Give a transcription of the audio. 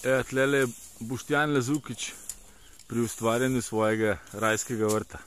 Ja, tlele je Boštjan Lazukič pri ustvarjanju svojega rajskega vrta.